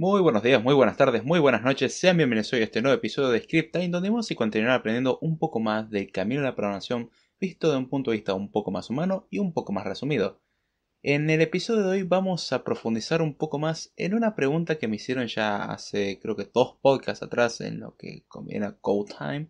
Muy buenos días, muy buenas tardes, muy buenas noches. Sean bienvenidos hoy a este nuevo episodio de Script Time, donde vamos a continuar aprendiendo un poco más del camino de la programación visto de un punto de vista un poco más humano y un poco más resumido. En el episodio de hoy vamos a profundizar un poco más en una pregunta que me hicieron ya hace creo que dos podcasts atrás en lo que conviene Code Time,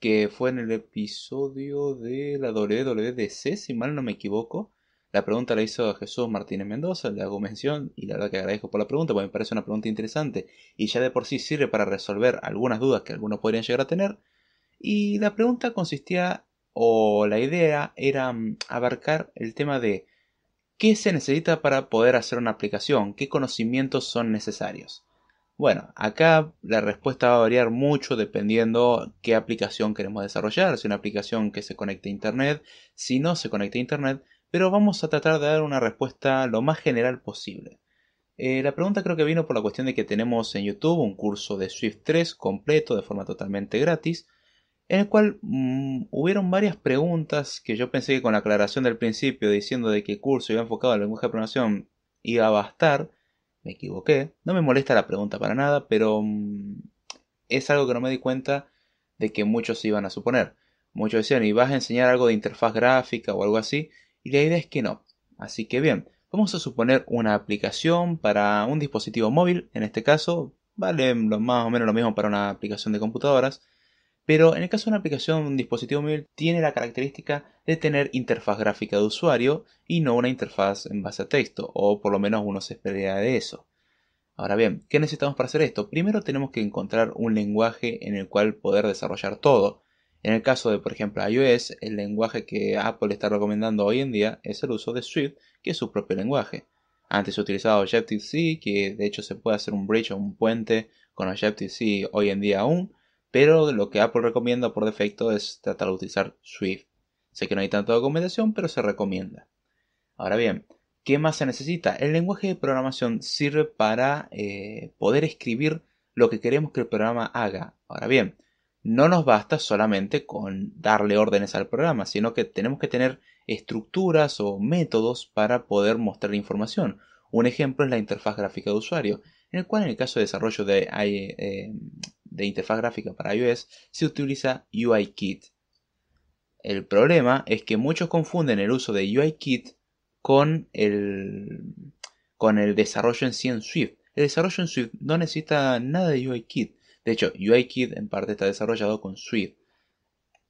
que fue en el episodio de la WWDC, si mal no me equivoco la pregunta la hizo Jesús Martínez Mendoza, le hago mención y la verdad que agradezco por la pregunta porque me parece una pregunta interesante y ya de por sí sirve para resolver algunas dudas que algunos podrían llegar a tener. Y la pregunta consistía, o la idea era mm, abarcar el tema de qué se necesita para poder hacer una aplicación, qué conocimientos son necesarios. Bueno, acá la respuesta va a variar mucho dependiendo qué aplicación queremos desarrollar, si una aplicación que se conecte a Internet, si no se conecta a Internet, pero vamos a tratar de dar una respuesta lo más general posible. Eh, la pregunta creo que vino por la cuestión de que tenemos en YouTube un curso de Swift 3 completo de forma totalmente gratis, en el cual mm, hubieron varias preguntas que yo pensé que con la aclaración del principio diciendo de que el curso iba enfocado al lenguaje de programación iba a bastar, me equivoqué. No me molesta la pregunta para nada, pero mm, es algo que no me di cuenta de que muchos iban a suponer. Muchos decían, ¿y vas a enseñar algo de interfaz gráfica o algo así? Y la idea es que no. Así que bien, vamos a suponer una aplicación para un dispositivo móvil, en este caso vale más o menos lo mismo para una aplicación de computadoras, pero en el caso de una aplicación, un dispositivo móvil tiene la característica de tener interfaz gráfica de usuario y no una interfaz en base a texto, o por lo menos uno se esperaría de eso. Ahora bien, ¿qué necesitamos para hacer esto? Primero tenemos que encontrar un lenguaje en el cual poder desarrollar todo. En el caso de, por ejemplo, iOS, el lenguaje que Apple está recomendando hoy en día es el uso de Swift, que es su propio lenguaje. Antes se utilizaba Objective-C, que de hecho se puede hacer un bridge o un puente con Objective-C hoy en día aún, pero lo que Apple recomienda por defecto es tratar de utilizar Swift. Sé que no hay tanta documentación, pero se recomienda. Ahora bien, ¿qué más se necesita? El lenguaje de programación sirve para eh, poder escribir lo que queremos que el programa haga. Ahora bien, no nos basta solamente con darle órdenes al programa, sino que tenemos que tener estructuras o métodos para poder mostrar información. Un ejemplo es la interfaz gráfica de usuario, en el cual en el caso de desarrollo de, eh, de interfaz gráfica para iOS se utiliza UIKit. El problema es que muchos confunden el uso de UIKit con el, con el desarrollo en sí en Swift. El desarrollo en Swift no necesita nada de UIKit. De hecho, UIKit en parte está desarrollado con Swift.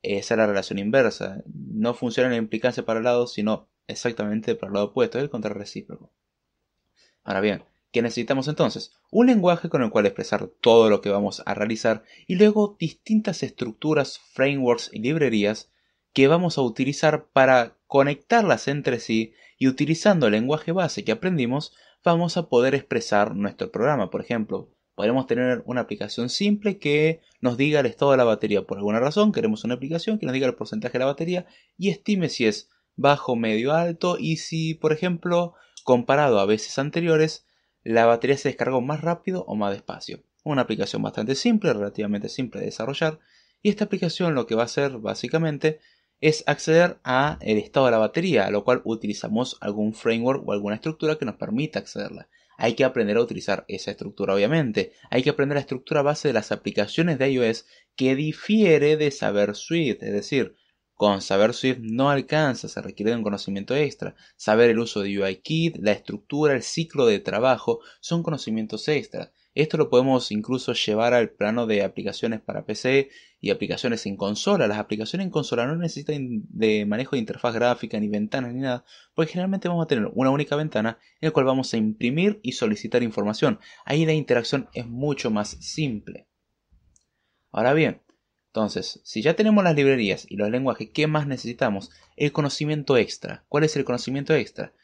Esa es la relación inversa. No funciona la implicancia para el lado, sino exactamente para el lado opuesto, el contrarrecíproco. Ahora bien, ¿qué necesitamos entonces? Un lenguaje con el cual expresar todo lo que vamos a realizar y luego distintas estructuras, frameworks y librerías que vamos a utilizar para conectarlas entre sí y utilizando el lenguaje base que aprendimos vamos a poder expresar nuestro programa. Por ejemplo, Podemos tener una aplicación simple que nos diga el estado de la batería. Por alguna razón queremos una aplicación que nos diga el porcentaje de la batería y estime si es bajo, medio, alto y si, por ejemplo, comparado a veces anteriores, la batería se descargó más rápido o más despacio. Una aplicación bastante simple, relativamente simple de desarrollar. Y esta aplicación lo que va a hacer básicamente es acceder a el estado de la batería, a lo cual utilizamos algún framework o alguna estructura que nos permita accederla. Hay que aprender a utilizar esa estructura, obviamente. Hay que aprender la estructura base de las aplicaciones de iOS que difiere de saber Swift. Es decir, con saber Swift no alcanza, se requiere de un conocimiento extra. Saber el uso de UIKit, la estructura, el ciclo de trabajo son conocimientos extras. Esto lo podemos incluso llevar al plano de aplicaciones para PC y aplicaciones en consola. Las aplicaciones en consola no necesitan de manejo de interfaz gráfica, ni ventanas, ni nada, porque generalmente vamos a tener una única ventana en la cual vamos a imprimir y solicitar información. Ahí la interacción es mucho más simple. Ahora bien, entonces, si ya tenemos las librerías y los lenguajes, ¿qué más necesitamos? El conocimiento extra. ¿Cuál es el conocimiento extra?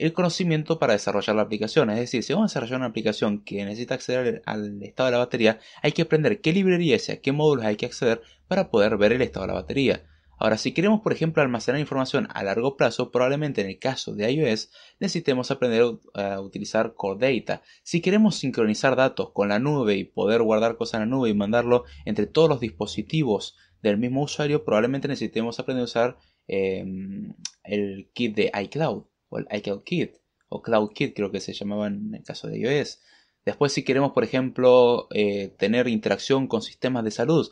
El conocimiento para desarrollar la aplicación. Es decir, si vamos a desarrollar una aplicación que necesita acceder al estado de la batería, hay que aprender qué librerías y a qué módulos hay que acceder para poder ver el estado de la batería. Ahora, si queremos, por ejemplo, almacenar información a largo plazo, probablemente en el caso de iOS necesitemos aprender a utilizar Core Data. Si queremos sincronizar datos con la nube y poder guardar cosas en la nube y mandarlo entre todos los dispositivos del mismo usuario, probablemente necesitemos aprender a usar em, el kit de iCloud o el iCloud Kit, o Cloud Kit creo que se llamaba en el caso de iOS. Después si queremos, por ejemplo, eh, tener interacción con sistemas de salud,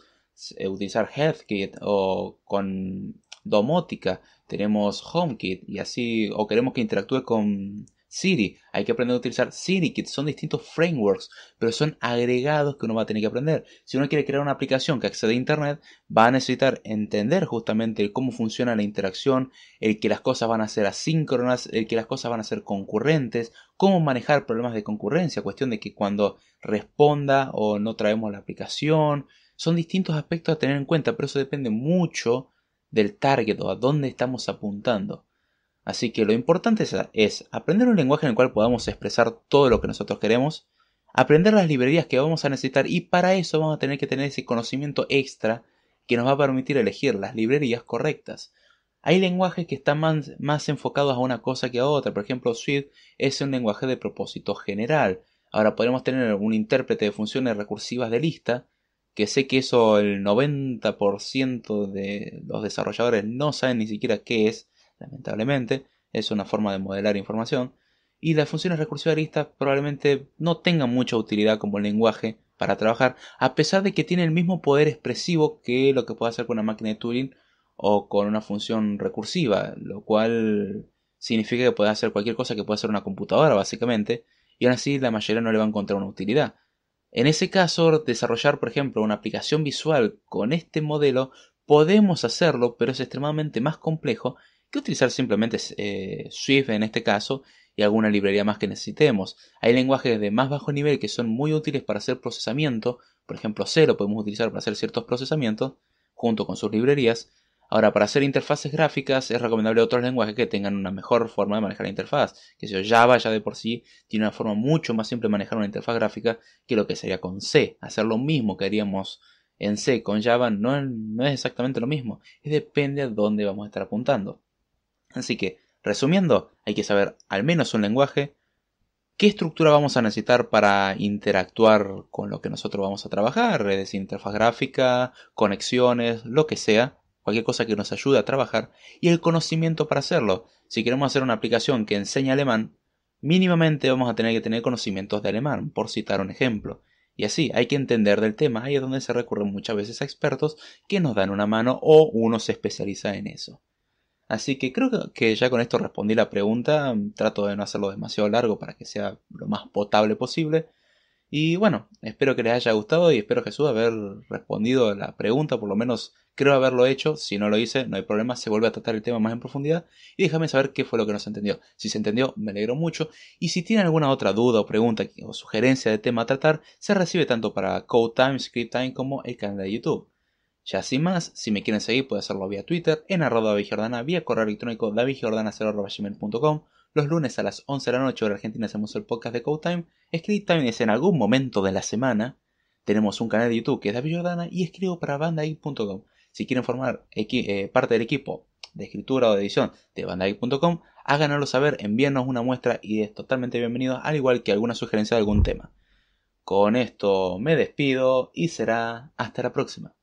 eh, utilizar HealthKit o con domótica, tenemos HomeKit y así, o queremos que interactúe con Siri, hay que aprender a utilizar SiriKit, son distintos frameworks, pero son agregados que uno va a tener que aprender. Si uno quiere crear una aplicación que accede a Internet, va a necesitar entender justamente cómo funciona la interacción, el que las cosas van a ser asíncronas, el que las cosas van a ser concurrentes, cómo manejar problemas de concurrencia, cuestión de que cuando responda o no traemos la aplicación, son distintos aspectos a tener en cuenta, pero eso depende mucho del target o a dónde estamos apuntando. Así que lo importante es, aprender un lenguaje en el cual podamos expresar todo lo que nosotros queremos, aprender las librerías que vamos a necesitar y para eso vamos a tener que tener ese conocimiento extra que nos va a permitir elegir las librerías correctas. Hay lenguajes que están más, más, enfocados a una cosa que a otra. Por ejemplo, Swift es un lenguaje de propósito general. Ahora podemos tener un intérprete de funciones recursivas de lista, que sé que eso el 90% de los desarrolladores no saben ni siquiera qué es, lamentablemente, es una forma de modelar información, y las funciones recursivas listas probablemente no tengan mucha utilidad como lenguaje para trabajar, a pesar de que tiene el mismo poder expresivo que lo que puede hacer con una máquina de Turing o con una función recursiva, lo cual significa que puede hacer cualquier cosa que pueda hacer una computadora, básicamente, y aún así la mayoría no le va a encontrar una utilidad. En ese caso, desarrollar, por ejemplo, una aplicación visual con este modelo, podemos hacerlo, pero es extremadamente más complejo que utilizar simplemente eh, Swift en este caso y alguna librería más que necesitemos. Hay lenguajes de más bajo nivel que son muy útiles para hacer procesamiento, por ejemplo C lo podemos utilizar para hacer ciertos procesamientos junto con sus librerías. Ahora, para hacer interfaces gráficas es recomendable otros lenguajes que tengan una mejor forma de manejar la interfaz. Que si Java ya de por sí tiene una forma mucho más simple de manejar una interfaz gráfica que lo que sería con C. Hacer lo mismo que haríamos en C con Java no, no es exactamente lo mismo. Y depende a dónde vamos a estar apuntando. Así que, resumiendo, hay que saber al menos un lenguaje, qué estructura vamos a necesitar para interactuar con lo que nosotros vamos a trabajar, redes, interfaz gráfica, conexiones, lo que sea, cualquier cosa que nos ayude a trabajar, y el conocimiento para hacerlo. Si queremos hacer una aplicación que enseñe alemán, mínimamente vamos a tener que tener conocimientos de alemán, por citar un ejemplo. Y así, hay que entender del tema, ahí es donde se recurren muchas veces a expertos que nos dan una mano o uno se especializa en eso. Así que creo que ya con esto respondí la pregunta. Trato de no hacerlo demasiado largo para que sea lo más potable posible. Y bueno, espero que les haya gustado y espero Jesús haber respondido la pregunta, por lo menos creo haberlo hecho. Si no lo hice, no hay problema, se vuelve a tratar el tema más en profundidad y déjame saber qué fue lo que no se entendió. Si se entendió, me alegro mucho. Y si tienen alguna otra duda o pregunta o sugerencia de tema a tratar, se recibe tanto para Code Time, Script Time como el canal de YouTube. Ya sin más, si me quieren seguir pueden hacerlo vía Twitter, en arroba vía correo electrónico davidjordana0.gmail.com. Los lunes a las 11 de la noche hora argentina hacemos el podcast de Code Time. Script Time es en algún momento de la semana. Tenemos un canal de YouTube que es David Jordana y escribo para bandai.com. Si quieren formar eh, parte del equipo de escritura o de edición de bandai.com, háganoslo saber, envíenos una muestra y es totalmente bienvenido, al igual que alguna sugerencia de algún tema. Con esto me despido y será hasta la próxima.